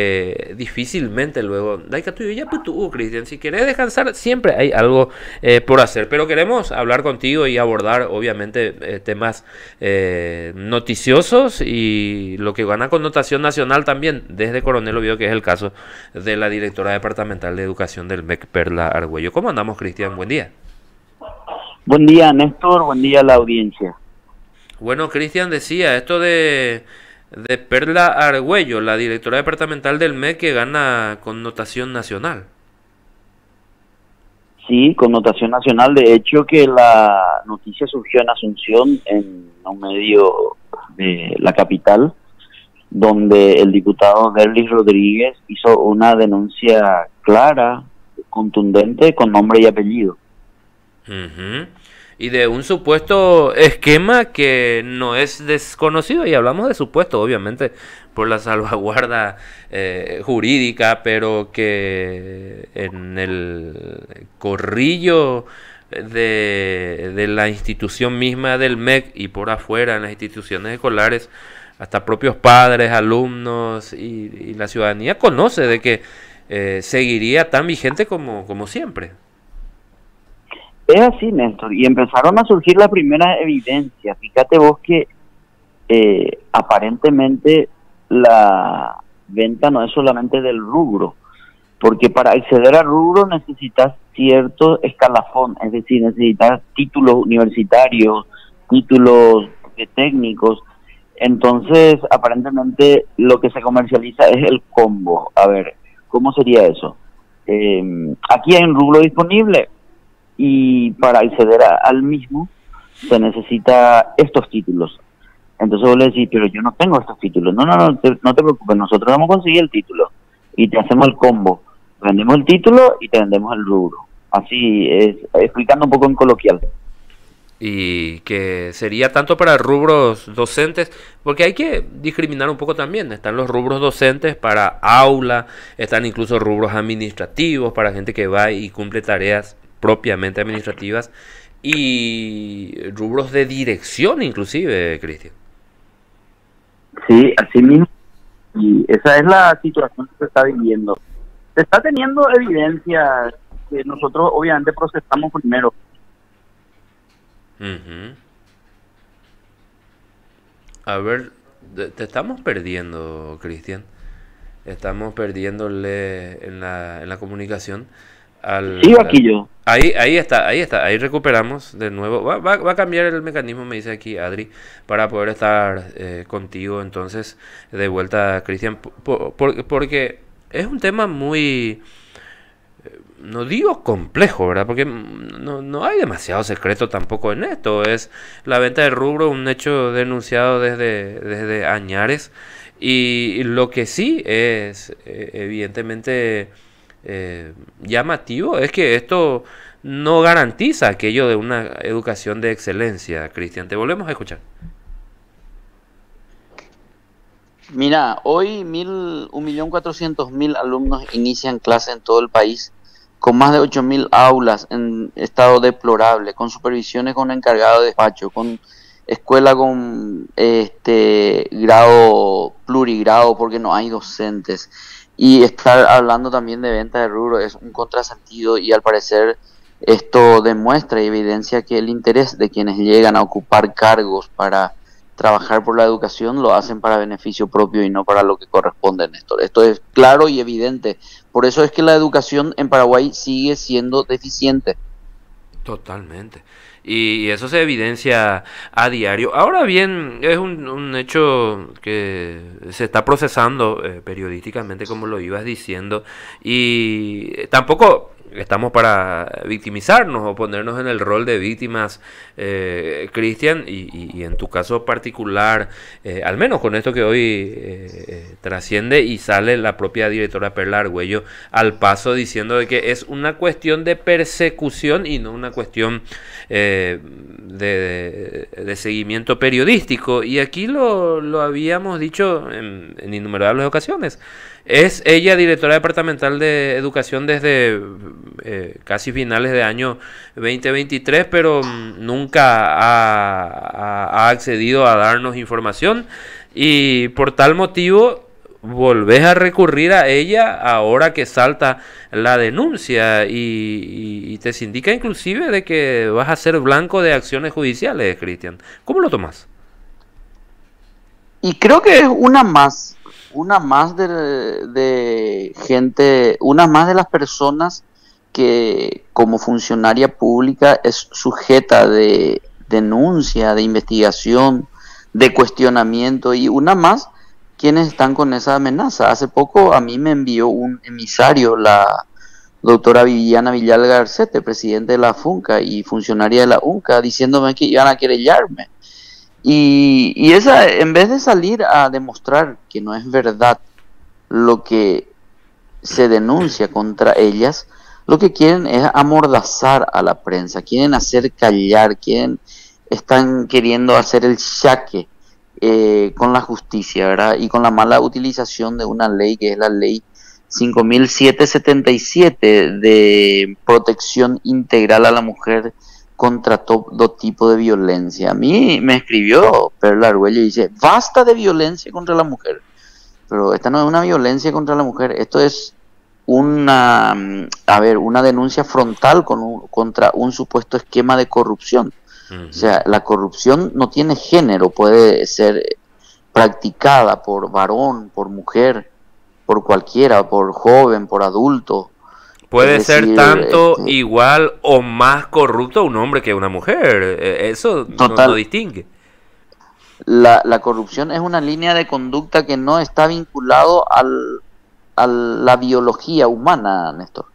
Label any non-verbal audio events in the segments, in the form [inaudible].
eh, difícilmente luego. Daika tuyo ya pues tú, Cristian. Si querés descansar, siempre hay algo eh, por hacer. Pero queremos hablar contigo y abordar, obviamente, eh, temas noticiosos y lo que gana connotación nacional también. Desde Coronel Oviedo, que es el caso de la directora departamental de educación del MEC, Perla Argüello. ¿Cómo andamos, Cristian? Buen día. Buen día, Néstor. Buen día a la audiencia. Bueno, Cristian decía esto de de Perla Argüello, la directora departamental del MEC que gana connotación nacional. Sí, connotación nacional. De hecho, que la noticia surgió en Asunción, en un medio de la capital, donde el diputado Derlis Rodríguez hizo una denuncia clara, contundente, con nombre y apellido y de un supuesto esquema que no es desconocido, y hablamos de supuesto, obviamente, por la [laughs] salvaguarda eh, jurídica, pero que en el corrillo de, la institución misma del MEC y por afuera, en las instituciones escolares, hasta propios padres, alumnos y, la ciudadanía conoce de que eh, seguiría tan vigente como siempre. Es así, Néstor, y empezaron a surgir las primeras evidencias. Fíjate vos que eh, aparentemente la venta no es solamente del rubro, porque para acceder al rubro necesitas cierto escalafón, es decir, necesitas títulos universitarios, títulos técnicos. Entonces, aparentemente lo que se comercializa es el combo. A ver, ¿cómo sería eso? Eh, aquí hay un rubro disponible, y para acceder al mismo se necesita estos títulos. Entonces vos le decís, pero yo no tengo estos títulos. No, no, no, te, no te preocupes, nosotros vamos a conseguir el título y te hacemos el combo. Vendemos el título y te vendemos el rubro. Así es, explicando un poco en coloquial. Y que sería tanto para rubros docentes, porque hay que discriminar un poco también. Están los rubros docentes para aula, están incluso rubros administrativos para gente que va y cumple tareas propiamente administrativas y rubros de dirección inclusive, Cristian. Sí, así mismo. Y esa es la situación que se está viviendo. Se está teniendo evidencia que nosotros obviamente procesamos primero. A ver, te estamos perdiendo, Cristian. Estamos perdiéndole en la, en la comunicación. Al, Sigo aquí yo. Ahí, ahí está, ahí está, ahí recuperamos de nuevo. Va, va, a cambiar el mecanismo, me dice aquí Adri, para poder estar eh, contigo entonces de vuelta, Cristian, porque es un tema muy, eh, no digo complejo, ¿verdad? Porque no, no hay demasiado secreto tampoco en esto. Es la venta de rubro, un hecho denunciado desde, desde Añares. Y lo que sí es, eh, evidentemente eh, llamativo es que esto no garantiza aquello de una educación de excelencia, Cristian. Te volvemos a escuchar. Mira, hoy mil, un millón cuatrocientos mil alumnos inician clase en todo el país, con más de ocho mil aulas en estado deplorable, con supervisiones con encargado de despacho, con escuela con este grado plurigrado porque no hay docentes y estar hablando también de venta de rubro es un contrasentido y al parecer esto demuestra y evidencia que el interés de quienes llegan a ocupar cargos para trabajar por la educación lo hacen para beneficio propio y no para lo que corresponde, Néstor. Esto es claro y evidente. Por eso es que la educación en Paraguay sigue siendo deficiente. Totalmente y eso se evidencia a diario. Ahora bien, es un, hecho que se está procesando eh, periodísticamente, como lo ibas diciendo, y tampoco estamos para victimizarnos o ponernos en el rol de víctimas, eh, Cristian, y, en tu caso particular, eh, al menos con esto que hoy eh, trasciende y sale la propia directora Perla Argüello al paso diciendo de que es una cuestión de persecución y no una cuestión de, seguimiento periodístico. Y aquí lo, lo habíamos dicho en innumerables ocasiones. Es ella directora departamental de educación desde eh, casi finales de año 2023, pero mm, nunca ha, accedido a darnos información y por tal motivo volvés a recurrir a ella ahora que salta la denuncia y, te indica inclusive de que vas a ser blanco de acciones judiciales, Cristian. ¿Cómo lo tomas? Y creo que es una más, una más de, gente, una más de las personas que como funcionaria pública es sujeta de denuncia, de investigación, de cuestionamiento y una más quienes están con esa amenaza. Hace poco a mí me envió un emisario, la doctora Viviana Villal Garcete, presidente de la FUNCA y funcionaria de la UNCA, diciéndome que iban a querellarme. Y, y esa, en vez de salir a demostrar que no es verdad lo que se denuncia contra ellas, lo que quieren es amordazar a la prensa, quieren hacer callar, quieren, están queriendo hacer el chaque eh, con la justicia, ¿verdad? Y con la mala utilización de una ley que es la ley 5777 de protección integral a la mujer contra todo tipo de violencia. A mí me escribió Perla Arguello y dice, basta de violencia contra la mujer. Pero esta no es una violencia contra la mujer, esto es una, a ver, una denuncia frontal con contra un supuesto esquema de corrupción. O sea, la corrupción no tiene género, puede ser practicada por varón, por mujer, por cualquiera, por joven, por adulto. Puede ser tanto este, igual o más corrupto un hombre que una mujer. E, eso no, distingue. La, la, corrupción es una línea de conducta que no está vinculado al, a la biología humana, Néstor.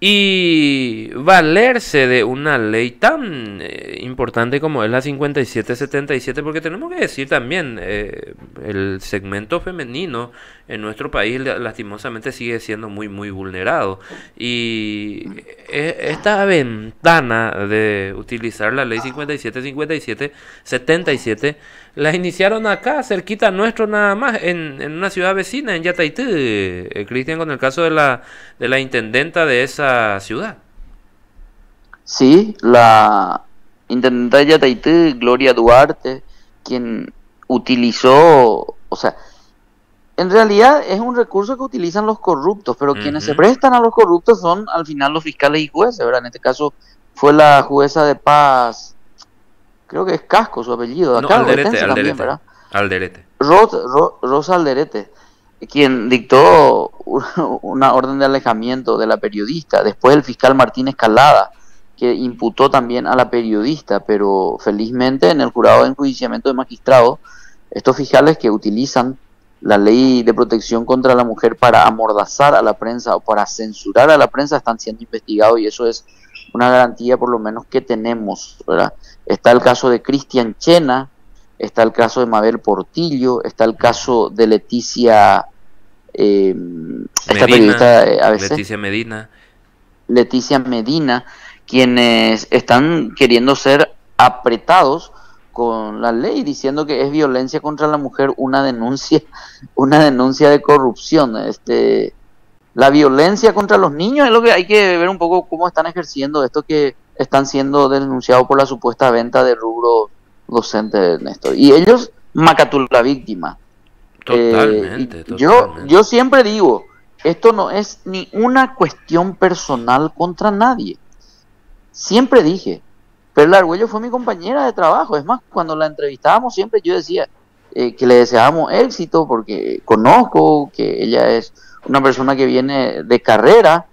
Y valerse de una ley tan eh, importante como es la 5777, porque tenemos que decir también, eh, el segmento femenino en nuestro país lastimosamente sigue siendo muy, muy vulnerado. Y e, esta ventana de utilizar la ley 5757, 77, la iniciaron acá, cerquita nuestro nada más, en, en una ciudad vecina, en Yataití, eh, Cristian, con el caso de la, de la intendenta de esa ciudad. Sí, la intendenta de Yataití, Gloria Duarte, quien utilizó, o sea, en realidad es un recurso que utilizan los corruptos, pero quienes se prestan a los corruptos son al final los fiscales y jueces, ¿verdad? En este caso fue la jueza de paz, creo que es Casco su apellido, acá Alderete, Alderete, ¿verdad? Alderete. Rosa Alderete, quien dictó [laughs] una orden de alejamiento de la periodista, después el fiscal Martínez Calada, que imputó también a la periodista, pero felizmente en el jurado de enjuiciamiento de magistrados, estos fiscales que utilizan la ley de protección contra la mujer para amordazar a la prensa o para censurar a la prensa están siendo investigados y eso es una garantía por lo menos que tenemos. ¿verdad? Está el caso de Cristian Chena, está el caso de Mabel Portillo, está el caso de Leticia, eh, esta periodista eh, a veces, Leticia Medina. Leticia Medina, quienes están queriendo ser apretados con la ley diciendo que es violencia contra la mujer una denuncia [laughs] una denuncia de corrupción este la violencia contra los niños es lo que hay que ver un poco cómo están ejerciendo esto que están siendo denunciados por la supuesta venta de rubro docente Néstor. Y ellos macatul la víctima. Totalmente, eh, yo yo siempre digo esto no es ni una cuestión personal contra nadie. Siempre dije Perla Argüello fue mi compañera de trabajo. Es más, cuando la entrevistábamos siempre yo decía eh, que le deseábamos éxito porque conozco que ella es una persona que viene de carrera.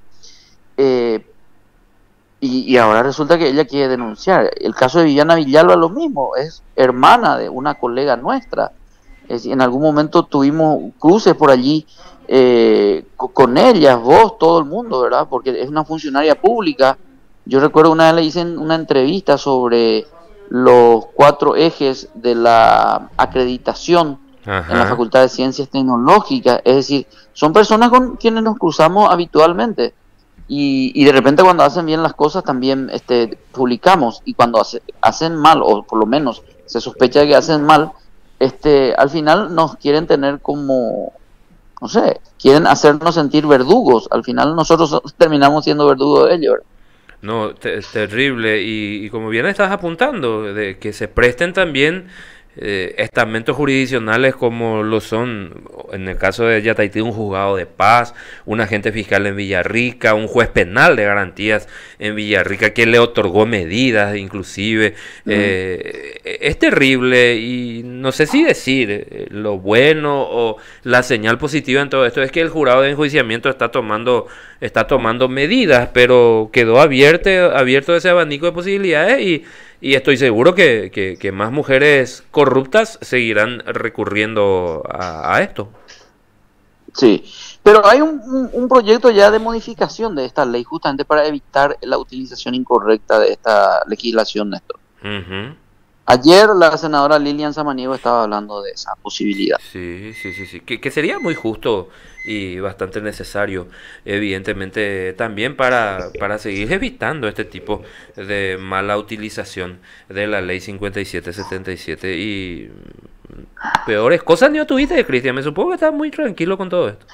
Eh, y, ahora resulta que ella quiere denunciar. El caso de Viviana Villalba lo mismo, es hermana de una colega nuestra. Es, en algún momento tuvimos cruces por allí eh, con ellas, vos, todo el mundo, ¿verdad? Porque es una funcionaria pública yo recuerdo una vez le hice una entrevista sobre los cuatro ejes de la acreditación en la Facultad de Ciencias Tecnológicas. Es decir, son personas con quienes nos cruzamos habitualmente. Y, y de repente cuando hacen bien las cosas también este, publicamos. Y cuando hacen mal, o por lo menos se sospecha de que hacen mal, este, al final nos quieren tener como, no sé, quieren hacernos sentir verdugos. Al final nosotros terminamos siendo verdugos de ellos. No, es terrible. Y, como bien estás apuntando, de que se presten también eh, estamentos jurisdiccionales como lo son, en el caso de Yataití, un juzgado de paz, un agente fiscal en Villarrica, un juez penal de garantías en Villarrica que le otorgó medidas inclusive. Eh, es terrible y no sé si decir eh, lo bueno o la señal positiva en todo esto es que el jurado de enjuiciamiento está tomando, está tomando medidas, pero quedó abierto, abierto ese abanico de posibilidades y y estoy seguro que, más mujeres corruptas seguirán recurriendo a, esto. Sí, pero hay un, proyecto ya de modificación de esta ley justamente para evitar la utilización incorrecta de esta legislación, Néstor. Ayer la senadora Lilian Samaniego estaba hablando de esa posibilidad. Sí, sí, sí, sí. Que, sería muy justo y bastante necesario, evidentemente, también para, para seguir evitando este tipo de mala utilización de la ley 5777. Y peores cosas ni tuviste, Cristian. Me supongo que estás muy tranquilo con todo esto.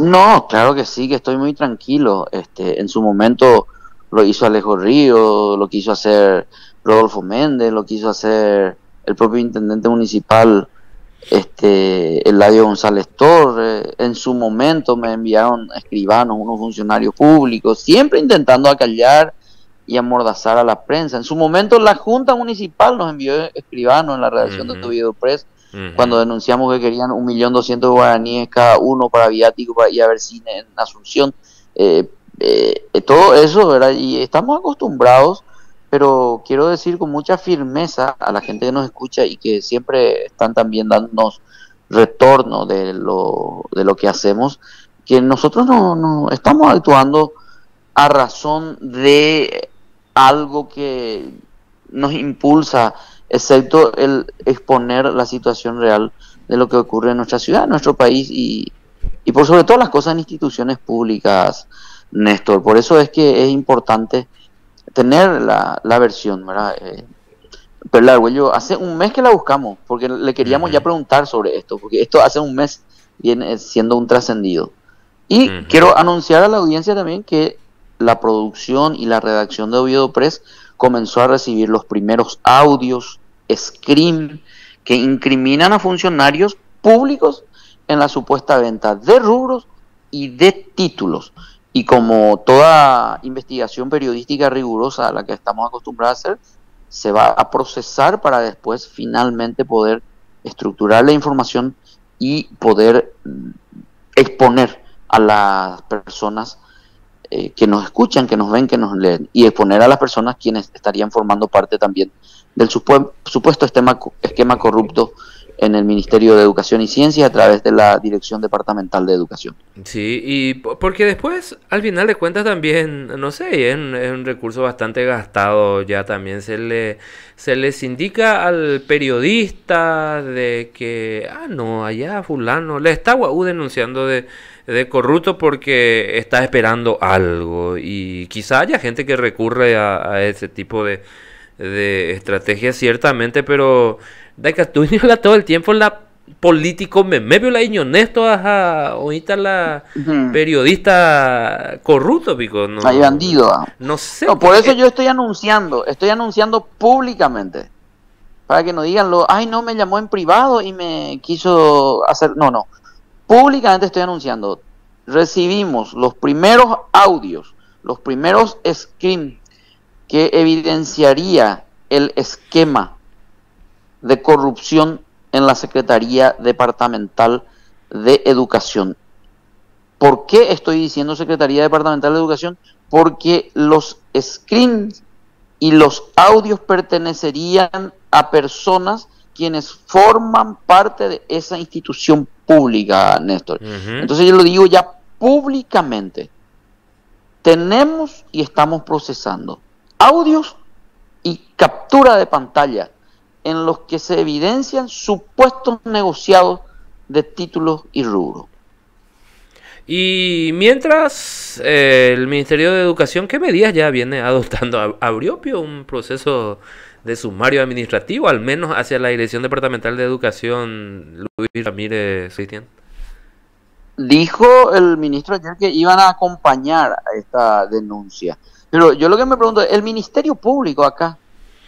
No, claro que sí, que estoy muy tranquilo. Este, en su momento lo hizo Alejo Río, lo quiso hacer Rodolfo Méndez, lo quiso hacer el propio intendente municipal, este, Eladio González Torres, en su momento me enviaron escribanos, unos funcionarios públicos, siempre intentando acallar y amordazar a la prensa. En su momento la Junta Municipal nos envió escribanos en la redacción de Tobido Press, cuando denunciamos que querían un millón doscientos guaraníes cada uno para viático para ir a ver cine en Asunción. Eh, eh, todo eso, ¿verdad? Y estamos acostumbrados pero quiero decir con mucha firmeza a la gente que nos escucha y que siempre están también dándonos retorno de lo, de lo que hacemos, que nosotros no, no estamos actuando a razón de algo que nos impulsa, excepto el exponer la situación real de lo que ocurre en nuestra ciudad, en nuestro país y, y por sobre todo las cosas en instituciones públicas, Néstor. Por eso es que es importante tener la, la versión, ¿verdad? Eh, pero yo hace un mes que la buscamos, porque le queríamos ya preguntar sobre esto, porque esto hace un mes viene siendo un trascendido. Y quiero anunciar a la audiencia también que la producción y la redacción de Oviedo Press comenzó a recibir los primeros audios, screen, que incriminan a funcionarios públicos en la supuesta venta de rubros y de títulos. Y como toda investigación periodística rigurosa a la que estamos acostumbrados a hacer, se va a procesar para después finalmente poder estructurar la información y poder mm, exponer a las personas eh, que nos escuchan, que nos ven, que nos leen, y exponer a las personas quienes estarían formando parte también del supuesto esquema, esquema corrupto en el Ministerio de Educación y Ciencia a través de la Dirección Departamental de Educación. Sí, y porque después, al final de cuentas, también, no sé, es un, recurso bastante gastado, ya también se le se les indica al periodista de que, ah, no, allá fulano, le está Guau denunciando de, de corrupto porque está esperando algo y quizá haya gente que recurre a, a ese tipo de, de estrategias ciertamente, pero de que tú [laughs] todo el tiempo la político me, me vio la honesto a ahorita la periodista corrupto pico no hay bandido ah. no sé por eso yo estoy anunciando estoy anunciando públicamente para que no digan lo ay no me llamó en privado y me quiso hacer no no. Públicamente estoy anunciando recibimos los primeros audios los primeros screens que evidenciaría el esquema de corrupción en la Secretaría Departamental de Educación. ¿Por qué estoy diciendo Secretaría Departamental de Educación? Porque los screens y los audios pertenecerían a personas quienes forman parte de esa institución pública, Néstor. Entonces yo lo digo ya públicamente. Tenemos y estamos procesando audios y captura de pantalla en los que se evidencian supuestos negociados de títulos y rubros. Y mientras eh, el Ministerio de Educación, ¿qué medidas ya viene adoptando? ¿Abrió un proceso de sumario administrativo, al menos hacia la Dirección Departamental de Educación, Luis Ramírez Cristian? Dijo el ministro ayer que iban a acompañar a esta denuncia. Pero yo lo que me pregunto, el Ministerio Público acá,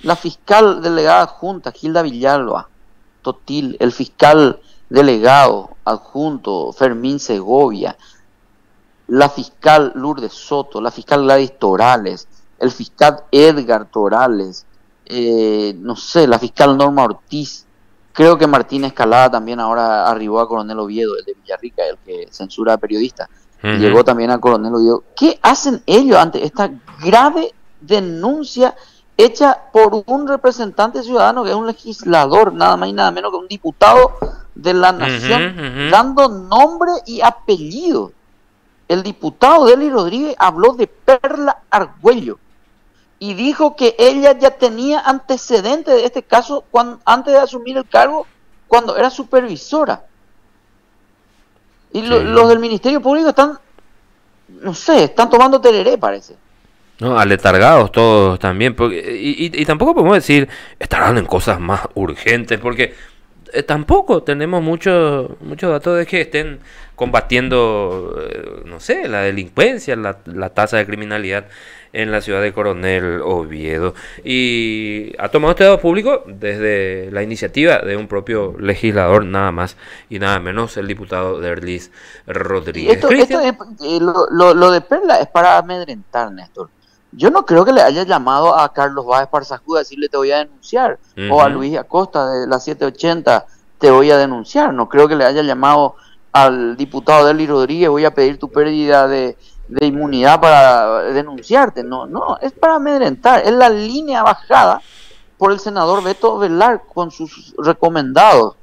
la fiscal delegada adjunta, Gilda Villalba, Totil, el fiscal delegado adjunto, Fermín Segovia, la fiscal Lourdes Soto, la fiscal Gladys Torales, el fiscal Edgar Torales, eh, no sé, la fiscal Norma Ortiz, creo que Martín Escalada también ahora arribó a Coronel Oviedo, el de Villarrica, el que censura a periodistas, llegó también a Coronel Oviedo. ¿Qué hacen ellos ante esta grave denuncia hecha por un representante ciudadano que es un legislador, nada más y nada menos que un diputado de la nación, dando nombre y apellido? El diputado Deli Rodríguez habló de Perla Argüello y dijo que ella ya tenía antecedentes de este caso cuando, antes de asumir el cargo cuando era supervisora. Y los del Ministerio Público están, no sé, están tomando tereré, parece. No, aletargados todos también. Porque, y, y, tampoco podemos decir, estarán en cosas más urgentes, porque eh, tampoco tenemos muchos mucho datos de que estén combatiendo, eh, no sé, la delincuencia, la, la tasa de criminalidad en la ciudad de Coronel Oviedo. Y ha tomado este dado público desde la iniciativa de un propio legislador, nada más y nada menos, el diputado Derlis Rodríguez. Esto, eh, lo, lo, de Perla es para amedrentar, Néstor. Yo no creo que le haya llamado a Carlos Báez Parzajú a decirle te voy a denunciar, o a Luis Acosta de la 780 te voy a denunciar. No creo que le haya llamado al diputado Derlis Rodríguez voy a pedir tu pérdida de, de inmunidad para denunciarte. No, no, es para amedrentar. Es la línea bajada por el senador Beto Velar con sus recomendados,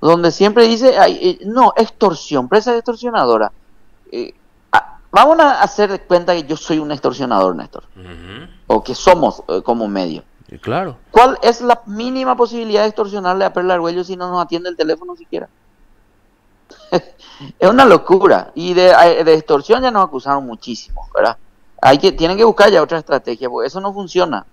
donde siempre dice, eh, no, extorsión, presa extorsionadora. Eh, vamos a hacer de cuenta que yo soy un extorsionador, Néstor, o que somos eh, como medio. Claro. ¿Cuál es la mínima posibilidad de extorsionarle a Perla Arguello si no nos atiende el teléfono siquiera? [laughs] es una locura. Y de, de, extorsión ya nos acusaron muchísimo, ¿verdad? Hay que, tienen que buscar ya otra estrategia, porque eso no funciona.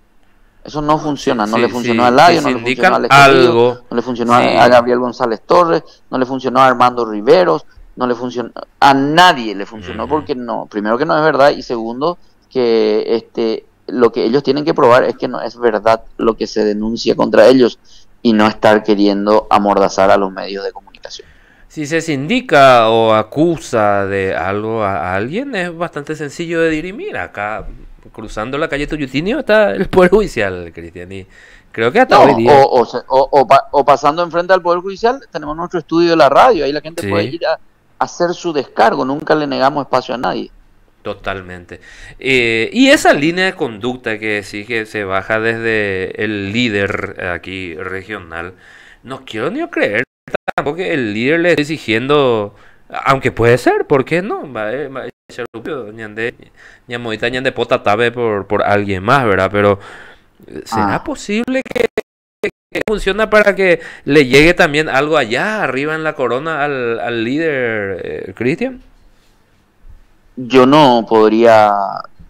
Eso no funciona, no le funcionó a Ladio, no le funcionó a algo, no le funcionó a Gabriel González Torres, no le funcionó a Armando Riveros, no le funcionó a nadie le funcionó porque no, primero que no es verdad y segundo que este lo que ellos tienen que probar es que no es verdad lo que se denuncia contra ellos y no estar queriendo amordazar a los medios de comunicación. Si se sindica o acusa de algo a alguien, es bastante sencillo de dirimir. Acá, cruzando la calle Tuyutinio, está el Poder Judicial, Cristian. Y creo que hasta hoy día. O, o, o, pasando enfrente al Poder Judicial, tenemos nuestro estudio de la radio. Ahí la gente puede ir a hacer su descargo. Nunca le negamos espacio a nadie. Totalmente. Eh, y esa línea de conducta que sí que se baja desde el líder aquí regional, no quiero ni creer tampoco el líder le está exigiendo, aunque puede ser, ¿por qué no? Por, por alguien más, ¿verdad? Pero ¿será ah. posible que, funciona para que le llegue también algo allá arriba en la corona al, al líder eh, Cristian? Yo no podría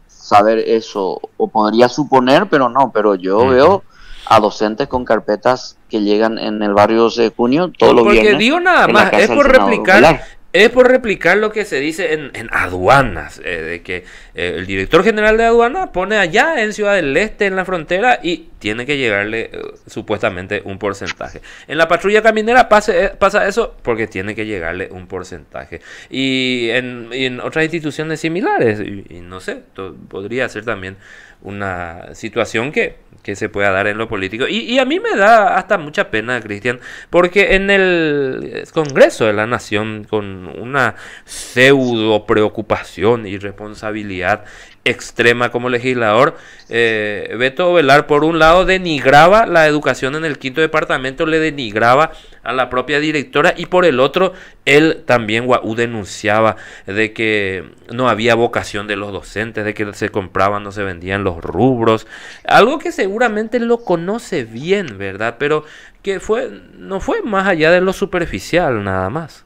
saber eso, o podría suponer, pero no, pero yo veo a docentes con carpetas que llegan en el barrio de junio todos los Porque digo nada más, es por replicar es por replicar lo que se dice en, aduanas, eh, de que eh, el director general de aduanas pone allá en Ciudad del Este, en la frontera, y tiene que llegarle eh, supuestamente un porcentaje. En la patrulla caminera pasa, pasa eso porque tiene que llegarle un porcentaje. Y en, otras instituciones similares, y, no sé, podría ser también una situación que, que, se pueda dar en lo político. Y, a mí me da hasta mucha pena, Cristian, porque en el Congreso de la Nación, con una pseudo preocupación y responsabilidad extrema como legislador. Eh, Beto Velar, por un lado, denigraba la educación en el quinto departamento, le denigraba a la propia directora y por el otro, él también, Guau, denunciaba de que no había vocación de los docentes, de que se compraban, no se vendían los rubros, algo que seguramente lo conoce bien, ¿verdad? Pero que fue, no fue más allá de lo superficial, nada más.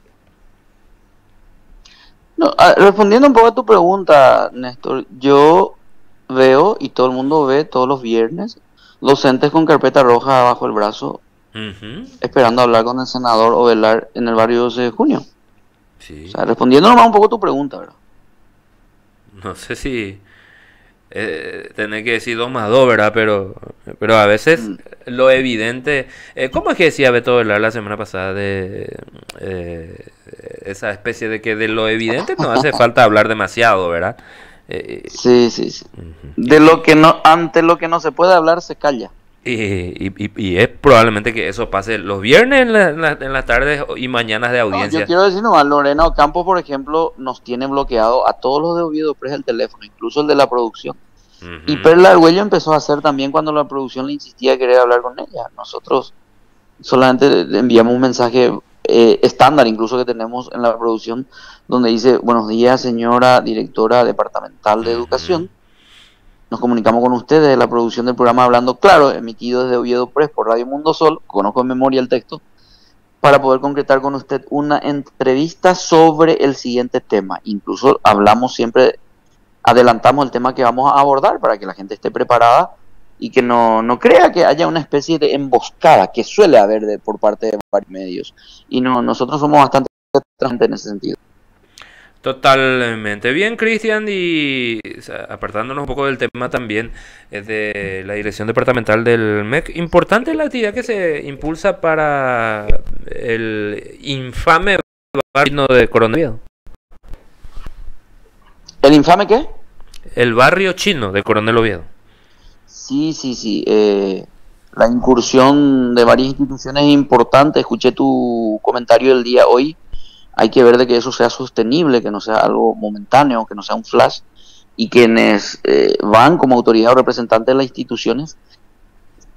No, ah, respondiendo un poco a tu pregunta, Néstor, yo veo y todo el mundo ve todos los viernes docentes con carpeta roja bajo el brazo esperando hablar con el senador Ovelar en el barrio 12 de junio. Sí. O sea, respondiendo nomás un poco tu pregunta, ¿verdad? No sé si eh, tener que decir dos más dos, ¿verdad? Pero, pero a veces mm. lo evidente... Eh, ¿Cómo es que decía Beto Velar la semana pasada de eh, esa especie de que de lo evidente no hace [laughs] falta hablar demasiado, ¿verdad? sí, sí, sí. De lo que no, ante lo que no se puede hablar se calla. Y, y, es probablemente que eso pase los viernes en, en las tardes y mañanas de audiencia. yo quiero decir nomás, Lorena Ocampo, por ejemplo, nos tiene bloqueado a todos los de Oviedo Press el teléfono, incluso el de la producción. Y Perla Arguello empezó a hacer también cuando la producción le insistía a querer hablar con ella. Nosotros solamente enviamos un mensaje eh, estándar, incluso que tenemos en la producción, donde dice, buenos días señora directora departamental de educación nos comunicamos con ustedes de la producción del programa Hablando Claro, emitido desde Oviedo Press por Radio Mundo Sol, conozco en memoria el texto, para poder concretar con usted una entrevista sobre el siguiente tema. Incluso hablamos siempre, adelantamos el tema que vamos a abordar para que la gente esté preparada y que no, no crea que haya una especie de emboscada que suele haber de, por parte de varios medios. Y no, nosotros somos bastante en ese sentido. Totalmente bien, Cristian, y apartándonos un poco del tema también de la dirección departamental del MEC. Importante la actividad que se impulsa para el infame barrio de Coronel ¿El infame qué? El barrio chino de Coronel Oviedo. Sí, sí, sí. Eh, la incursión de varias instituciones es importante. Escuché tu comentario el día hoy hay que ver de que eso sea sostenible, que no sea algo momentáneo, que no sea un flash, y quienes eh, van como autoridad o representantes de las instituciones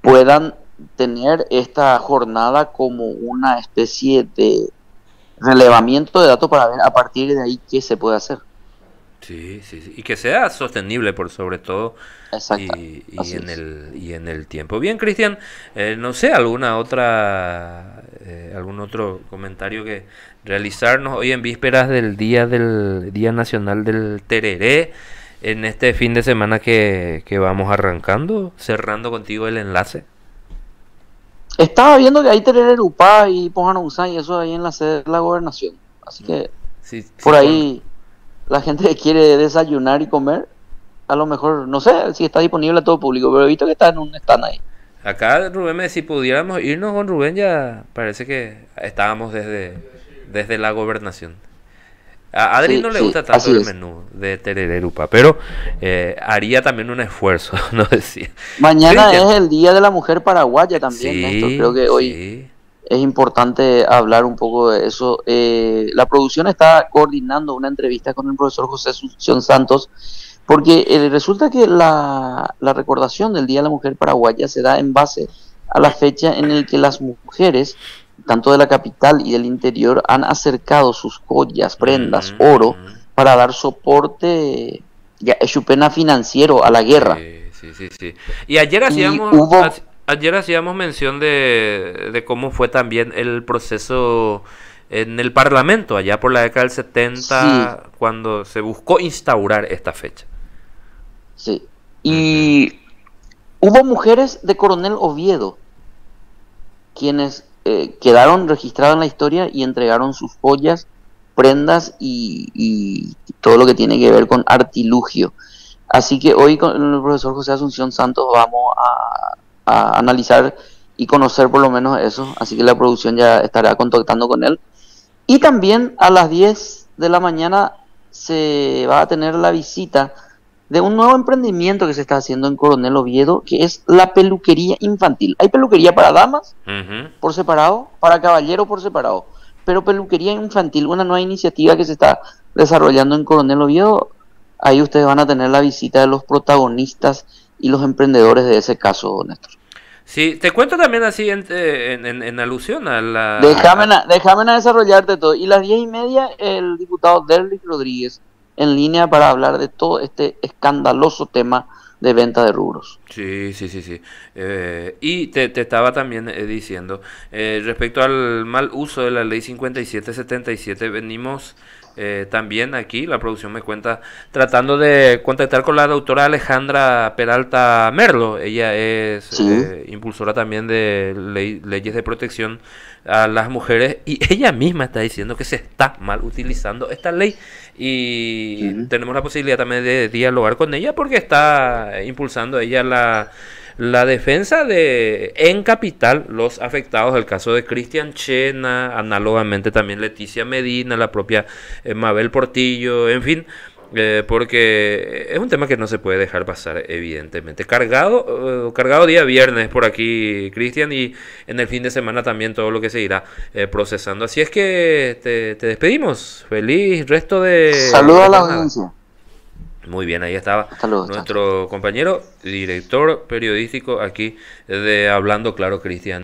puedan tener esta jornada como una especie de relevamiento de datos para ver a partir de ahí qué se puede hacer. Sí, sí, sí. Y que sea sostenible por sobre todo. Y, y en el, y en el tiempo. Bien, Cristian, eh, no sé, alguna otra, eh, algún otro comentario que realizarnos hoy en vísperas del día del Día Nacional del Tereré, en este fin de semana que, que vamos arrancando, cerrando contigo el enlace. Estaba viendo que hay Tereré Upá y Pojanusá y eso ahí en la sede de la gobernación. Así que por ahí la gente que quiere desayunar y comer, a lo mejor, no sé si está disponible a todo público, pero he visto que está en un stand ahí. Acá Rubén me si pudiéramos irnos con Rubén ya parece que estábamos desde, desde la gobernación. A Adri no le gusta tanto el menú de Tererupa, pero eh, haría también un esfuerzo, [laughs] no decía. Mañana es el Día de la Mujer Paraguaya también, Néstor. Creo que hoy es importante hablar un poco de eso. Eh, la producción está coordinando una entrevista con el profesor José Asunción Santos, porque eh, resulta que la, la, recordación del Día de la Mujer Paraguaya se da en base a la fecha en la que las mujeres, tanto de la capital y del interior, han acercado sus joyas, prendas, mm. oro, para dar soporte, ya, su pena financiero a la guerra. Sí, sí, sí. Y ayer hacíamos... Ayer hacíamos mención de, de, cómo fue también el proceso en el Parlamento, allá por la década del 70, cuando se buscó instaurar esta fecha. Sí. Y hubo mujeres de Coronel Oviedo, quienes eh, quedaron registradas en la historia y entregaron sus joyas, prendas y, y, todo lo que tiene que ver con artilugio. Así que hoy con el profesor José Asunción Santos vamos a a analizar y conocer por lo menos eso. Así que la producción ya estará contactando con él. Y también a las 10 de la mañana se va a tener la visita de un nuevo emprendimiento que se está haciendo en Coronel Oviedo, que es la peluquería infantil. Hay peluquería para damas por separado, para caballero por separado, pero peluquería infantil, una nueva iniciativa que se está desarrollando en Coronel Oviedo. Ahí ustedes van a tener la visita de los protagonistas y los emprendedores de ese caso, Néstor. Sí, te cuento también así en, en, alusión a la... Déjame, déjame desarrollarte todo. Y las diez y media el diputado Derrick Rodríguez en línea para hablar de todo este escandaloso tema de venta de rubros. Sí, sí, sí, sí. Eh, y te, te, estaba también eh, diciendo, eh, respecto al mal uso de la ley 5777, venimos eh, también aquí la producción me cuenta tratando de contactar con la doctora Alejandra Peralta Merlo. Ella es eh, impulsora también de leyes de protección a las mujeres y [laughs] ella misma está diciendo que se está mal utilizando esta ley. Y tenemos la posibilidad también de dialogar con ella porque está impulsando ella la la defensa de en capital los afectados, el caso de Cristian Chena, análogamente también Leticia Medina, la propia eh, Mabel Portillo, en fin, eh, porque es un tema que no se puede dejar pasar, evidentemente. Cargado, eh, cargado día viernes por aquí, Cristian, y en el fin de semana también todo lo que se irá procesando. Así es que te, te, despedimos. Feliz resto de. Saludos a la audiencia. Muy bien, ahí estaba nuestro compañero, director periodístico aquí de Hablando Claro Cristian.